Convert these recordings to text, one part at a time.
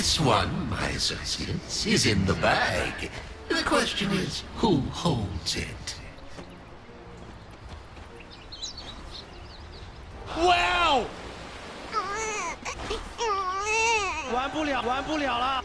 This one, my associates, is in the bag. The question is, who holds it? Wow! 玩不了，玩不了了。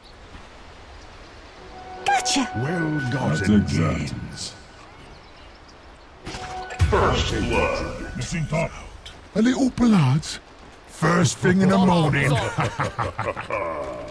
Gotcha! Well gotten gains. First blood. Missing top. A little blood. First thing in the morning.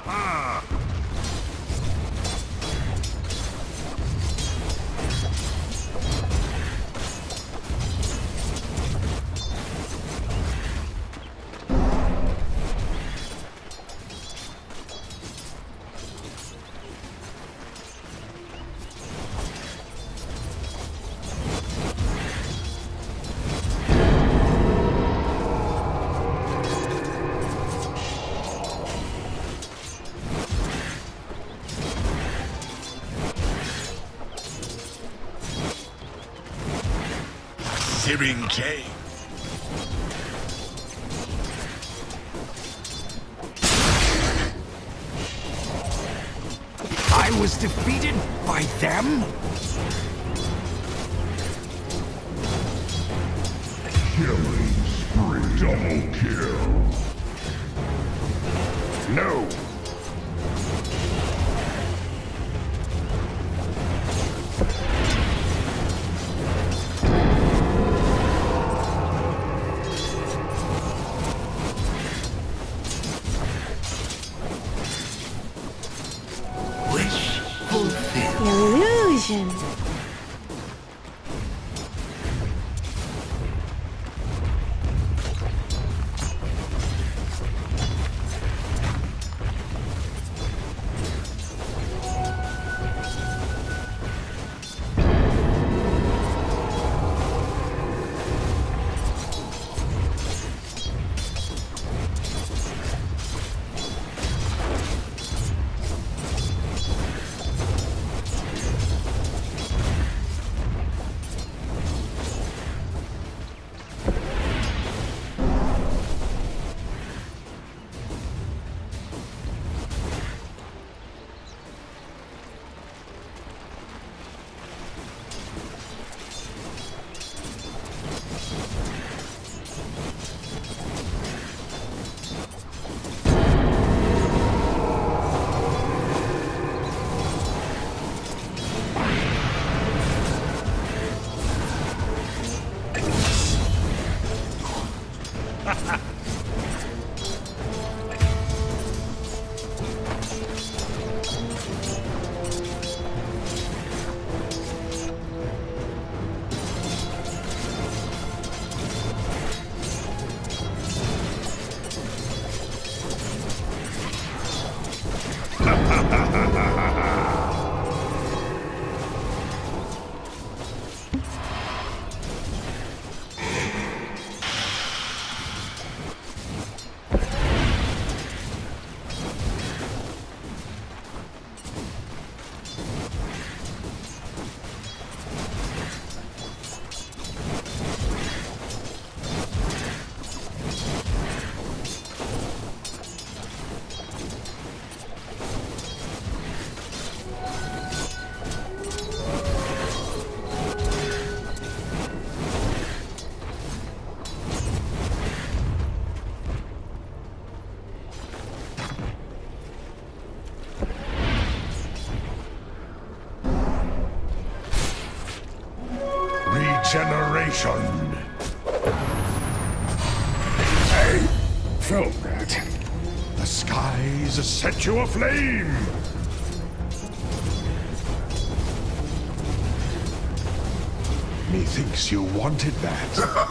Searing J. Incineration. Hey, film that. The skies set you aflame. Methinks you wanted that.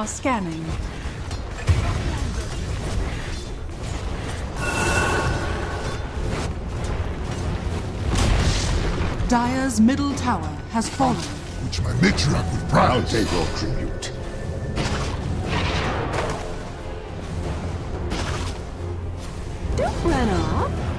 are scanning. Dire's middle tower has fallen. Which my matriarch would I'll take your tribute. Don't run off.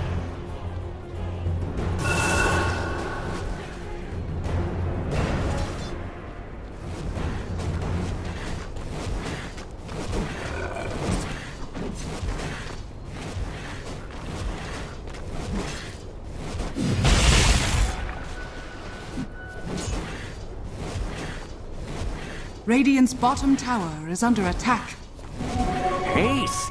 Radiant's bottom tower is under attack. Haste!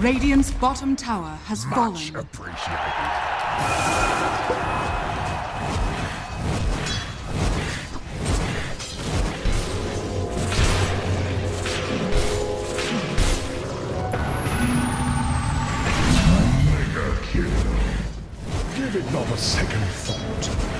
Radiant's bottom tower has Much fallen. appreciated. Mega kill. Give it not a second thought.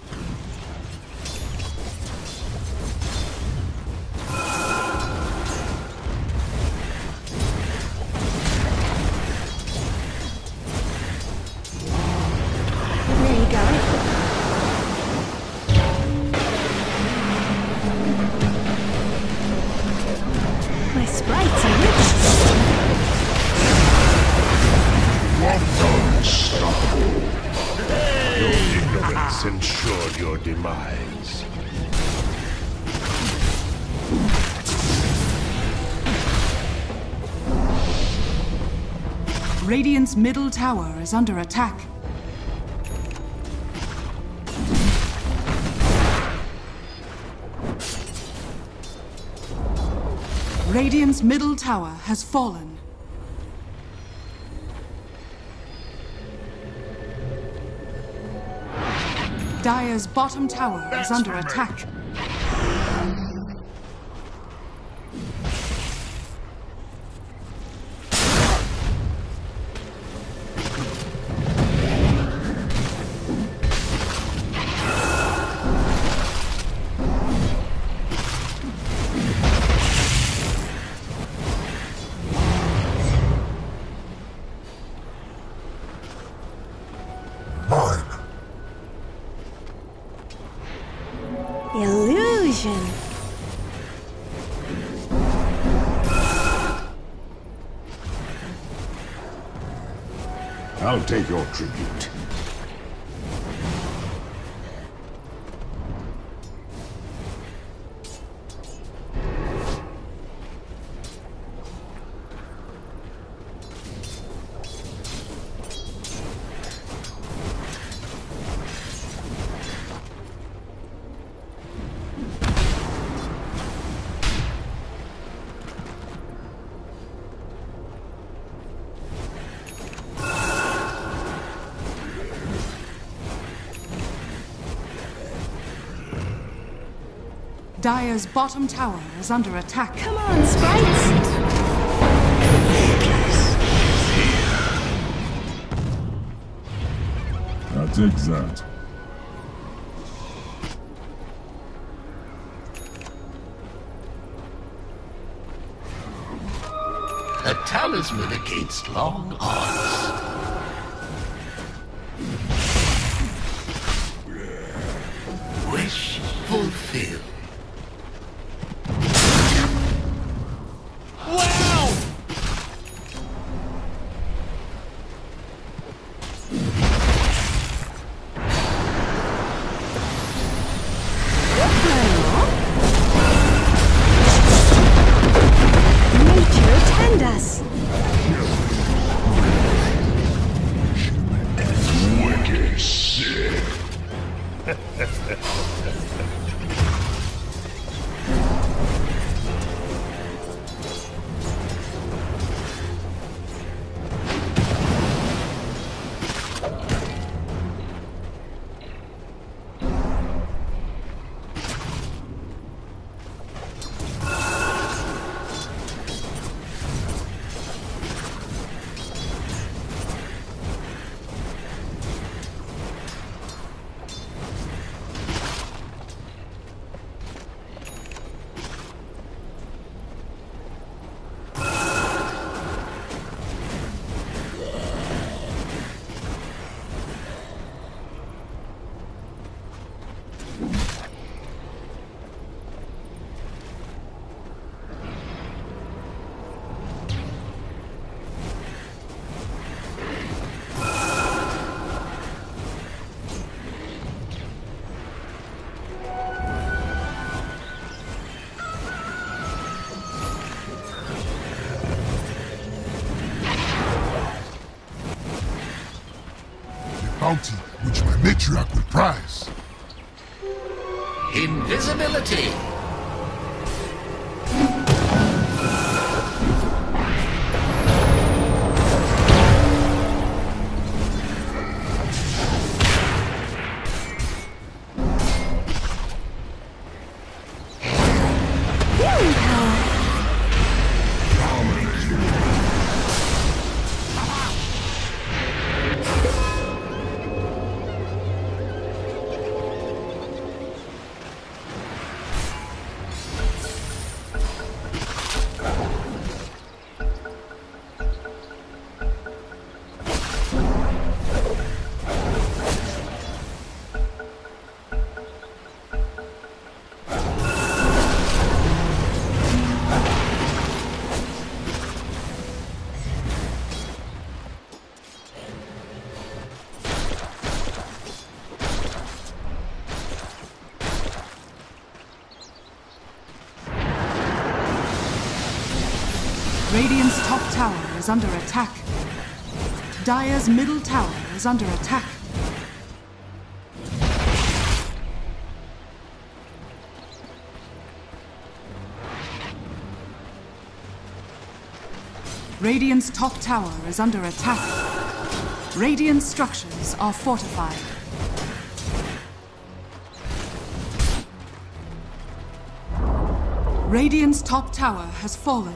Middle tower is under attack. Radiant's middle tower has fallen. Dire's bottom tower is under attack. Take your tribute. Dire's bottom tower is under attack. Come on, sprites! I'll take that. A talisman against long arcs. Matriarch prize. Invisibility. Is under attack. Dire's middle tower is under attack. Radiant's top tower is under attack. Radiant structures are fortified. Radiant's top tower has fallen.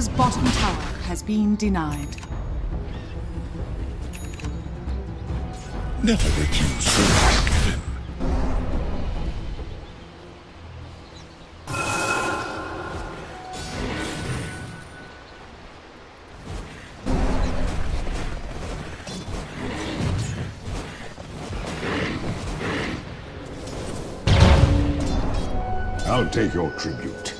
Dire's bottom tower has been denied. Never you so forgiven. I'll take your tribute.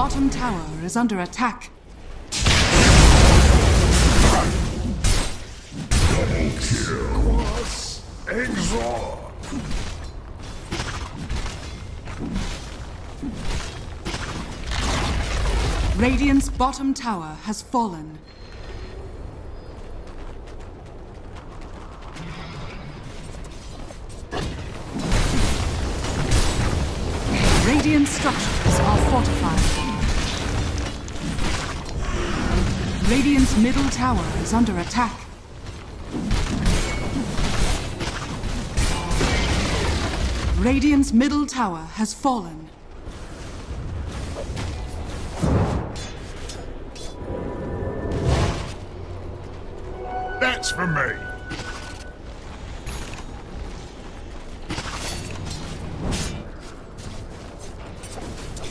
Bottom tower is under attack. Double kill. Exhaust. Radiant's bottom tower has fallen. Radiant structures are fortified. Radiant's middle tower is under attack. Radiant's middle tower has fallen. That's for me.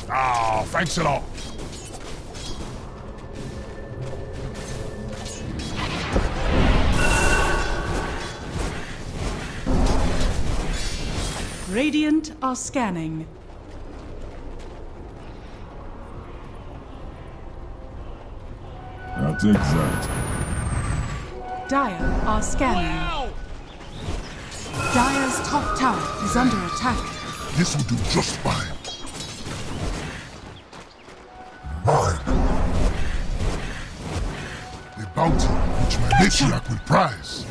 Ah, thanks a lot. Radiant are scanning. That's exact. Dire are scanning. Dire's top tower is under attack. This will do just fine. Mine. The bounty which my matriarch will prize.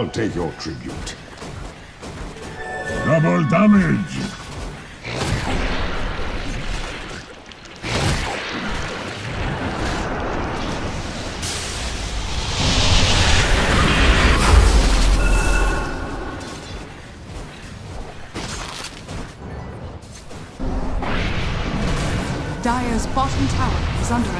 I'll take your tribute. Double damage! Dire's bottom tower is under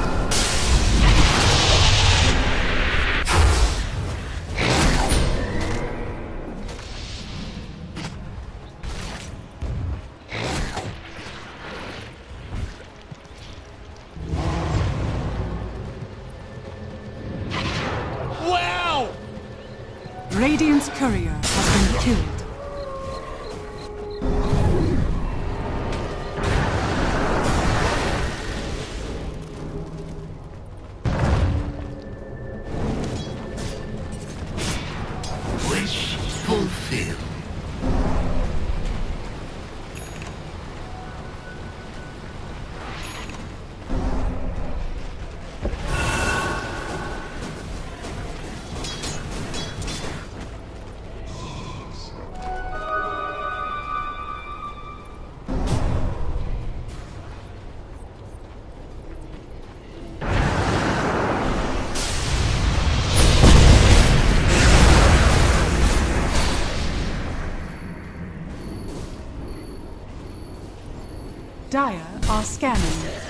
Dire are scanning.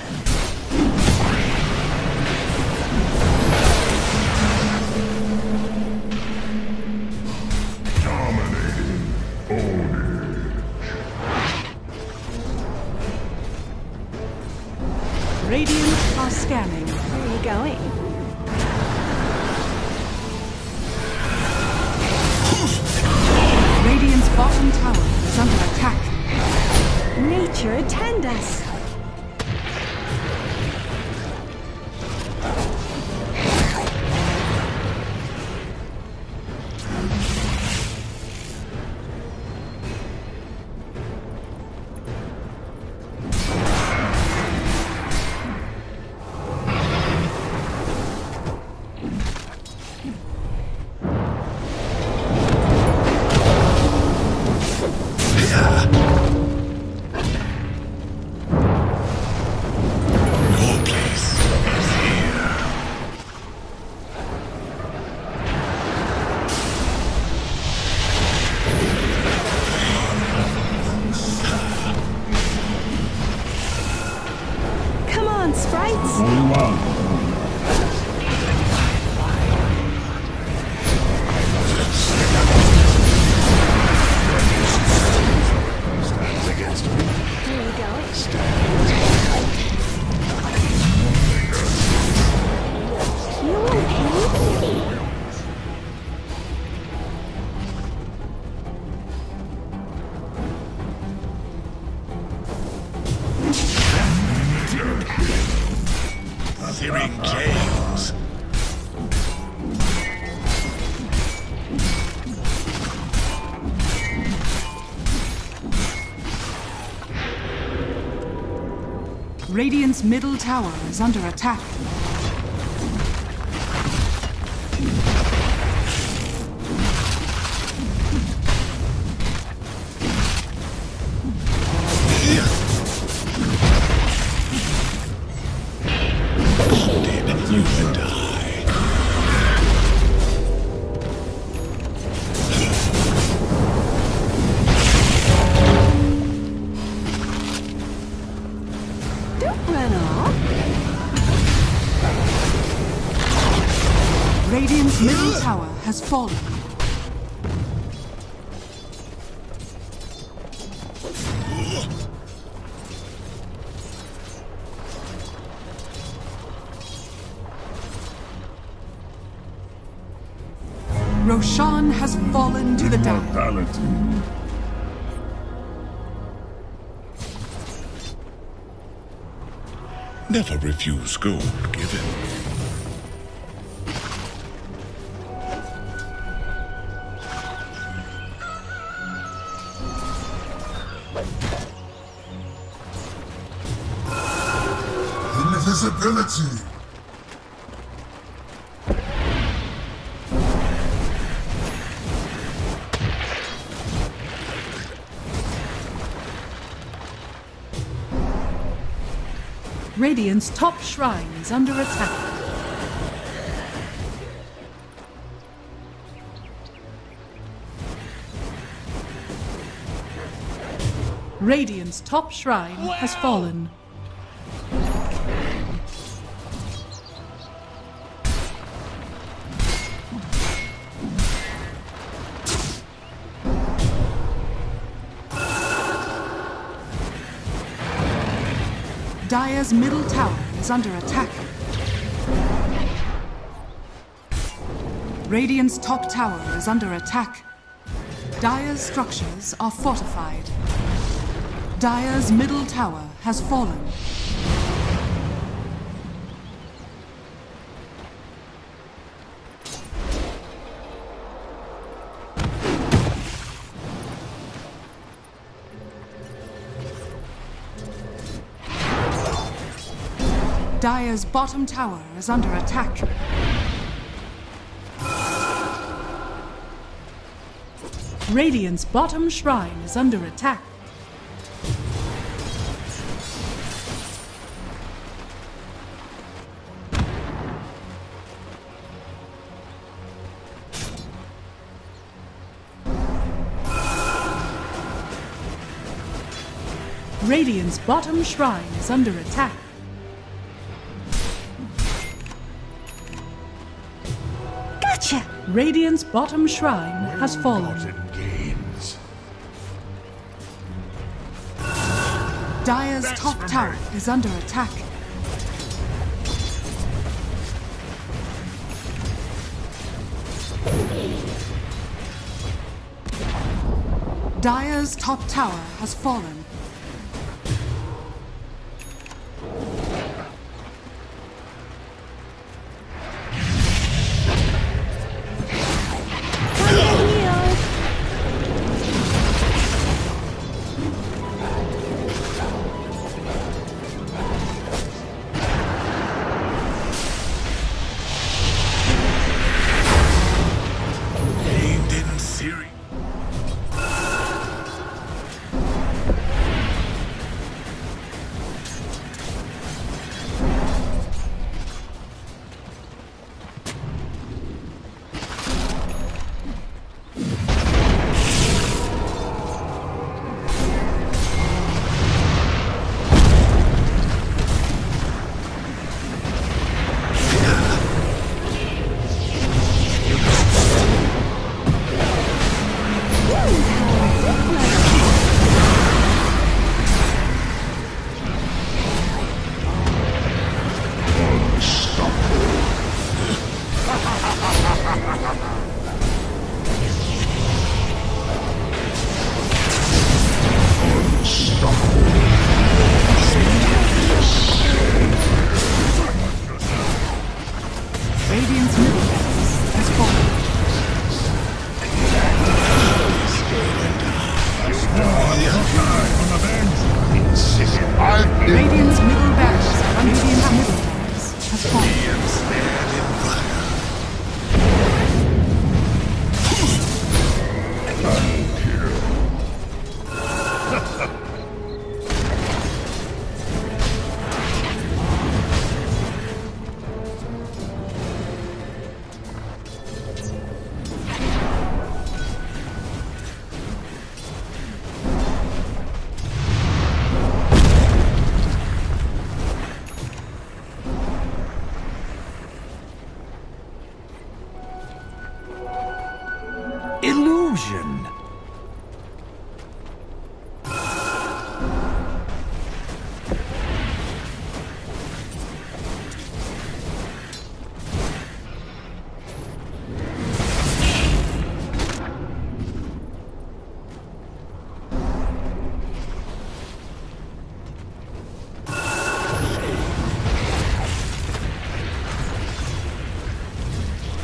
Searing. Radiant's middle tower is under attack. The dark. Immortality. Never refuse gold given. Invisibility. Radiant's top shrine is under attack. Radiant's top shrine has fallen. Dire's middle tower is under attack. Radiant's top tower is under attack. Dire's structures are fortified. Dire's middle tower has fallen. Dire's bottom tower is under attack. Radiant's bottom shrine is under attack. Radiant's bottom shrine is under attack. Radiant's bottom shrine has fallen. gains. Dire's top tower is under attack. Dire's top tower has fallen.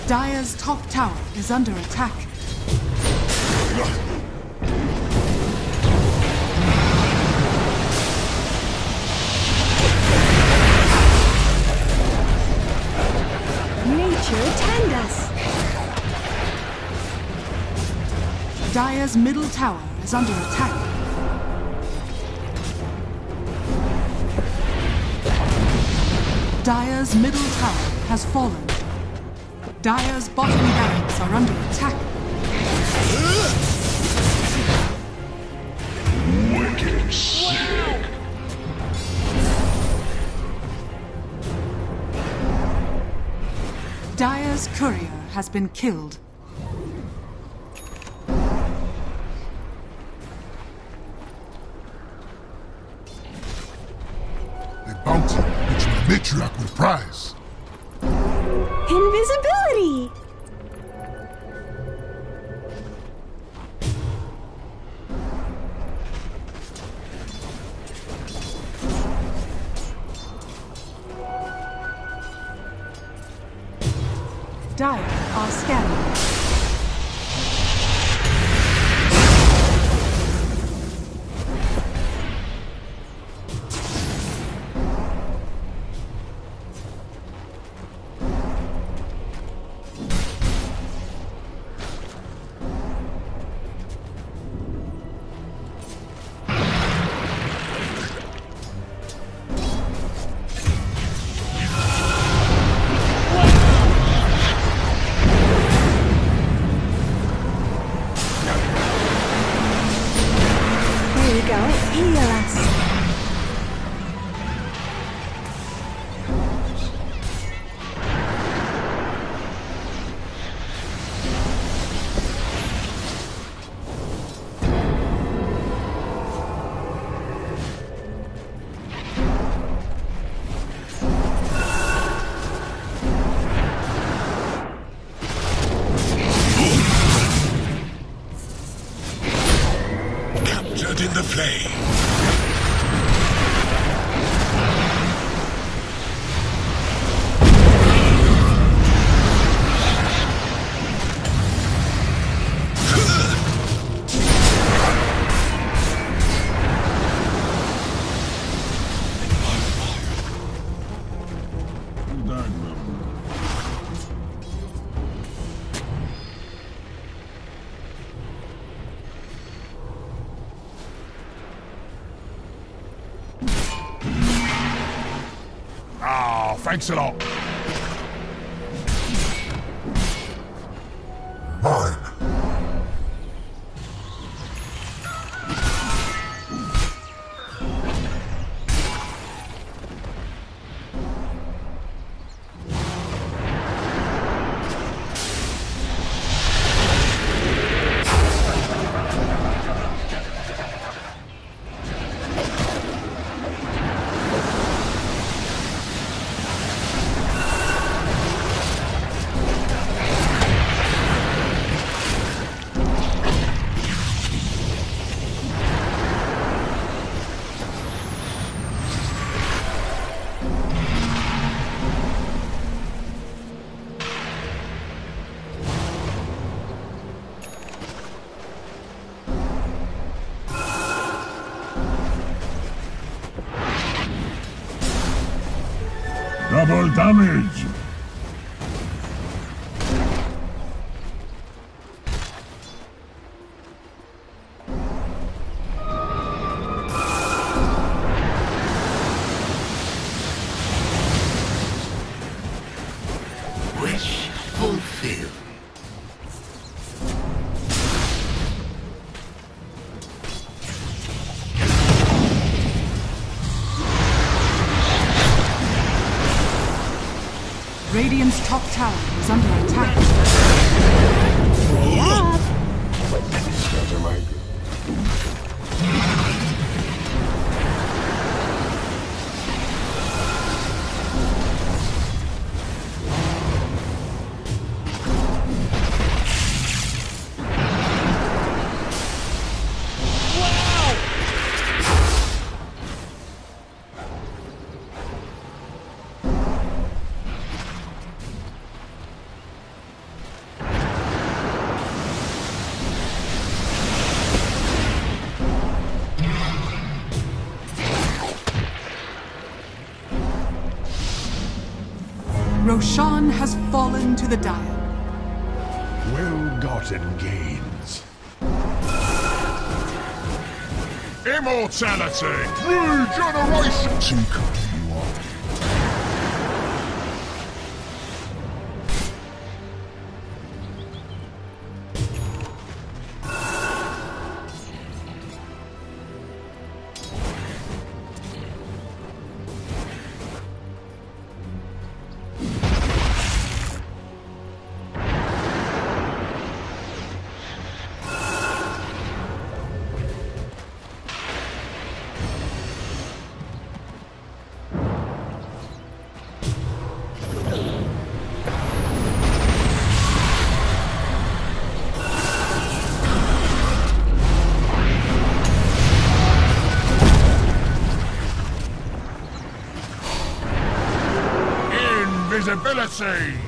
Dire's top tower is under attack. Nature attend us. Dire's middle tower is under attack. Dire's middle tower has fallen. Dire's bottom barracks are under attack. Wicked sick. Dire's courier has been killed. Thanks a lot. Double damage. Roshan has fallen to the Dire. Well-gotten gains. Immortality! Regeneration! Seeker, Invisibility!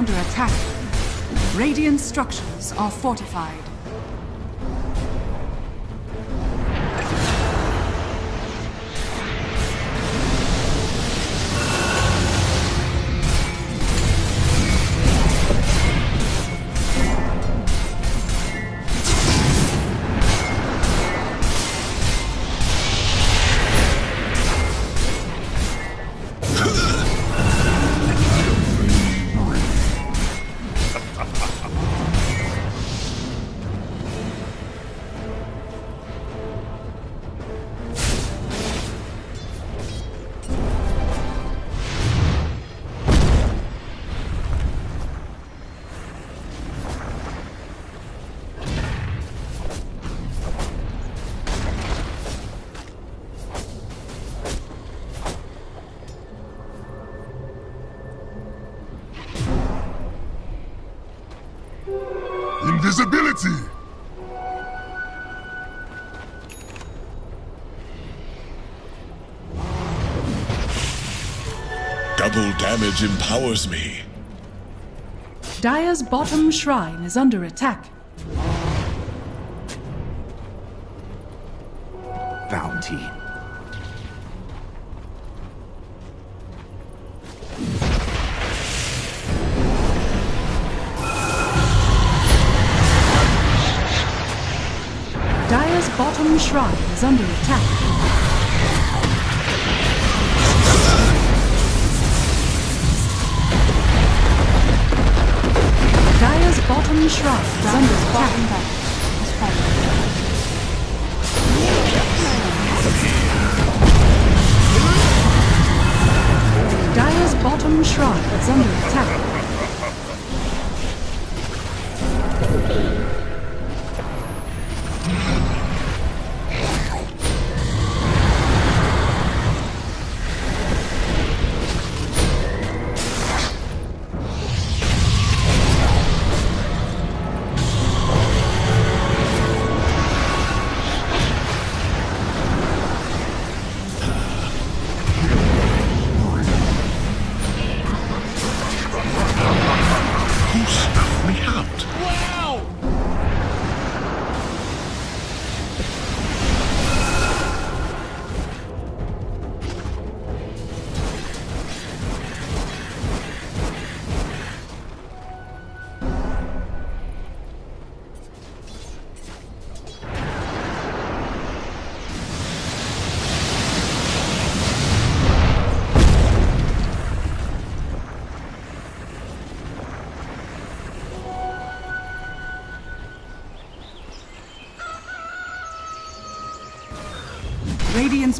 Under attack. Radiant structures are fortified. Damage empowers me. Dire's bottom shrine is under attack. Bottom shrine is under attack. Dire's bottom shrine is under attack.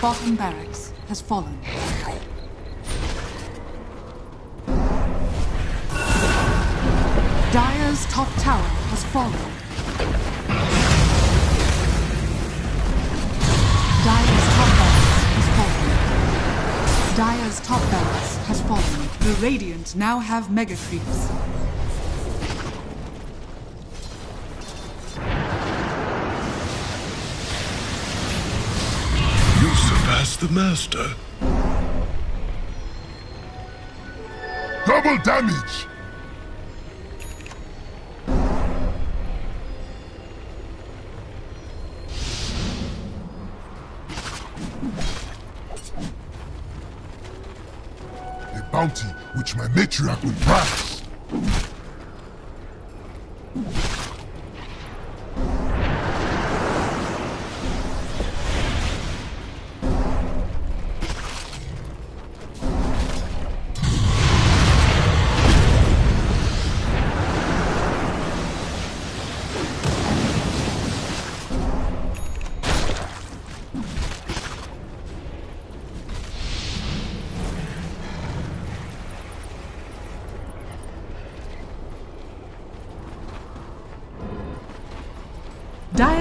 Bottom barracks has fallen. Dire's top tower has fallen. Dire's top barracks has fallen. Dire's top barracks has fallen. The Radiant now have mega creeps. Master. Double damage! A bounty which my matriarch would prize.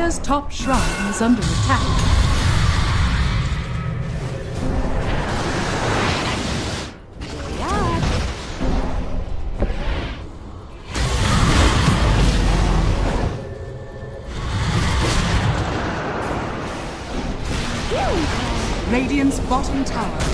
Dire's top shrine is under attack. Radiant's bottom tower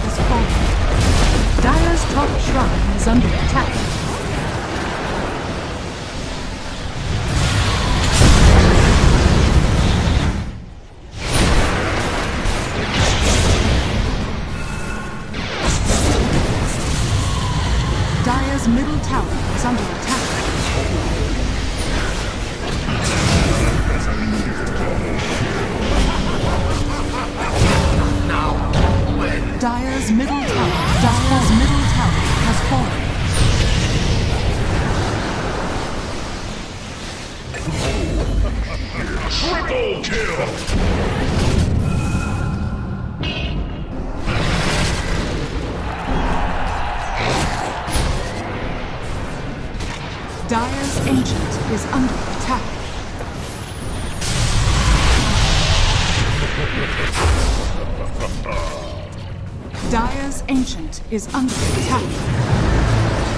ancient is under attack.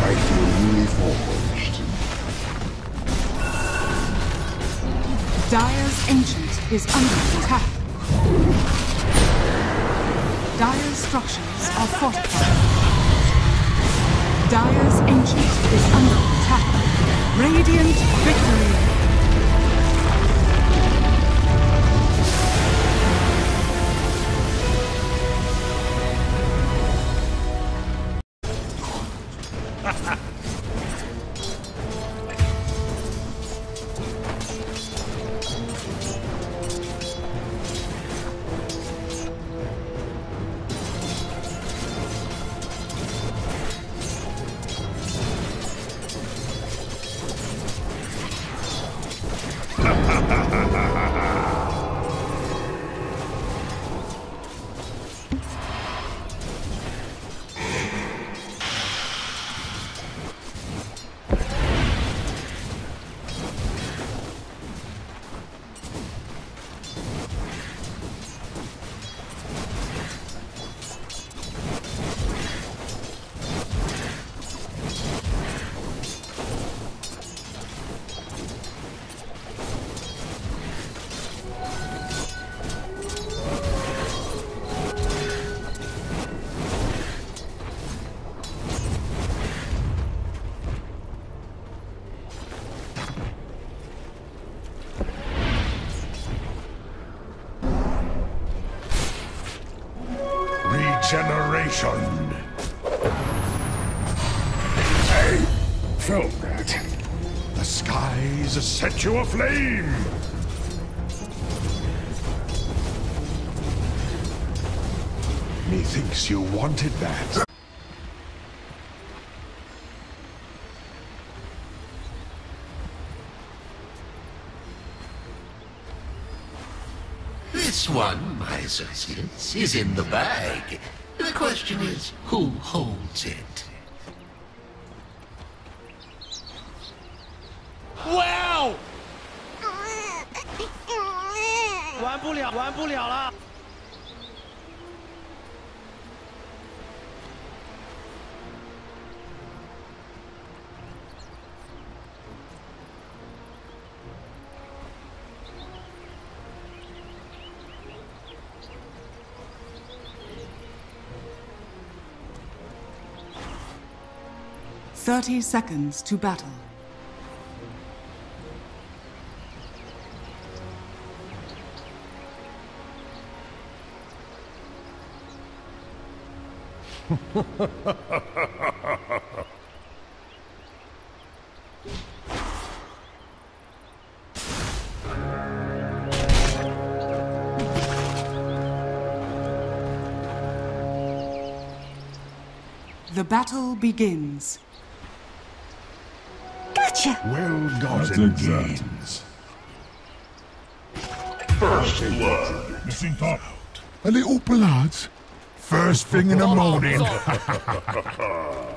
I feel newly forged. Dire's ancient is under attack. Dire's structures are fortified. Dire's ancient is under attack. Radiant victory. Aflame! Methinks you wanted that. This one, my associates, is in the bag. The question is, who holds it? Wow! 玩不了，玩不了了。 30 seconds to battle. The battle begins. Gotcha! Well gotten gains. First blood. Missing top. A little blood. First thing in the morning.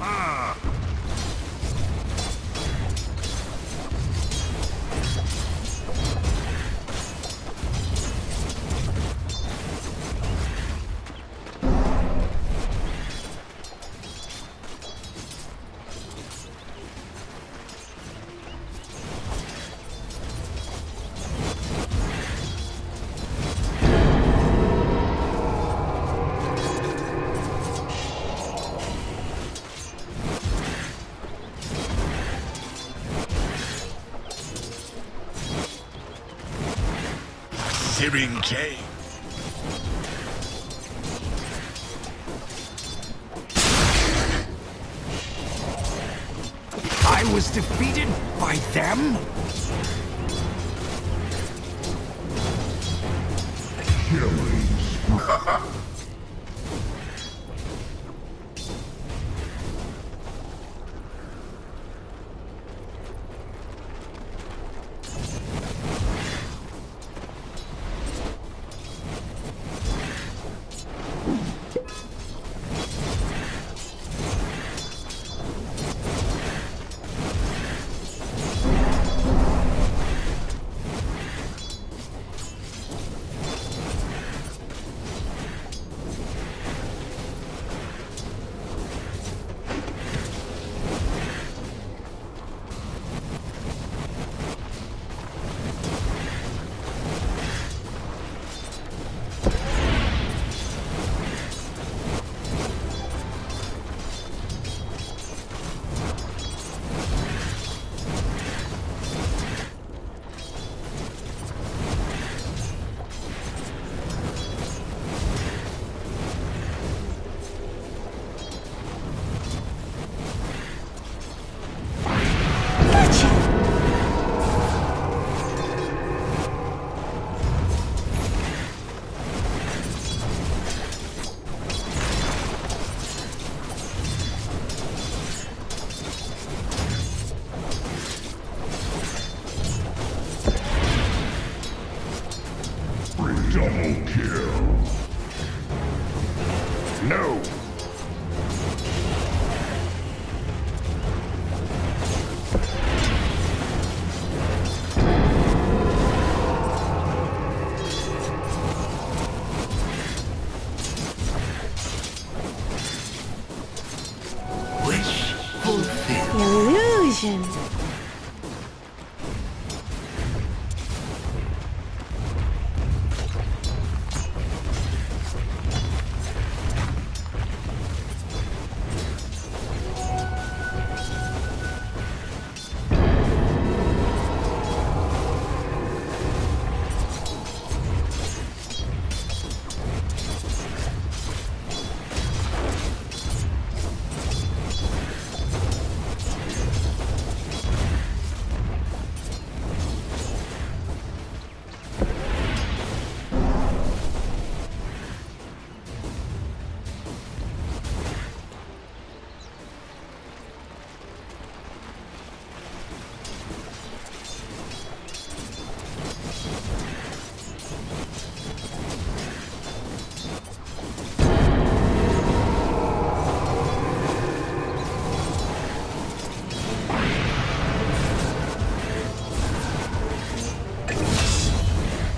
Searing